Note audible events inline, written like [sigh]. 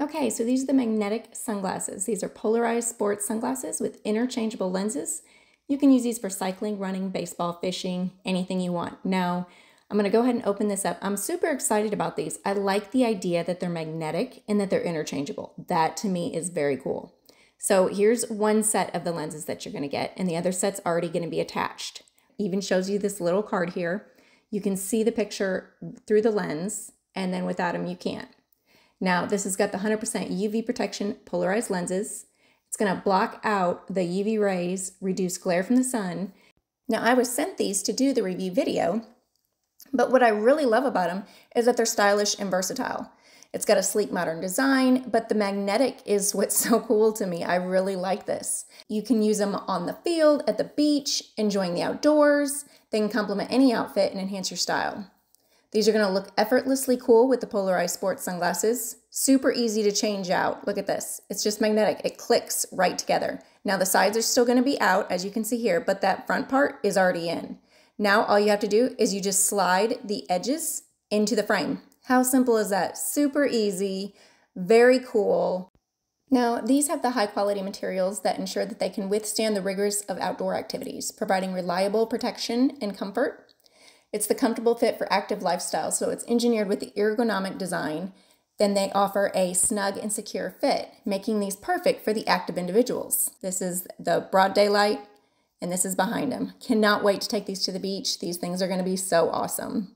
Okay, so these are the magnetic sunglasses. These are polarized sports sunglasses with interchangeable lenses. You can use these for cycling, running, baseball, fishing, anything you want. Now, I'm gonna go ahead and open this up. I'm super excited about these. I like the idea that they're magnetic and that they're interchangeable. That to me is very cool. So here's one set of the lenses that you're gonna get and the other set's already gonna be attached. Even shows you this little card here. You can see the picture through the lens and then without them you can't. Now, this has got the 100% UV protection polarized lenses. It's going to block out the UV rays, reduce glare from the sun. Now, I was sent these to do the review video, but what I really love about them is that they're stylish and versatile. It's got a sleek modern design, but the magnetic is what's [laughs] so cool to me. I really like this. You can use them on the field, at the beach, enjoying the outdoors. They can complement any outfit and enhance your style. These are gonna look effortlessly cool with the polarized sports sunglasses. Super easy to change out. Look at this. It's just magnetic. It clicks right together. Now the sides are still gonna be out, as you can see here, but that front part is already in. Now all you have to do is you just slide the edges into the frame. How simple is that? Super easy, very cool. Now, these have the high quality materials that ensure that they can withstand the rigors of outdoor activities, providing reliable protection and comfort it's the comfortable fit for active lifestyle, so it's engineered with the ergonomic design. Then they offer a snug and secure fit, making these perfect for the active individuals. This is the broad daylight, and this is behind them. Cannot wait to take these to the beach. These things are going to be so awesome.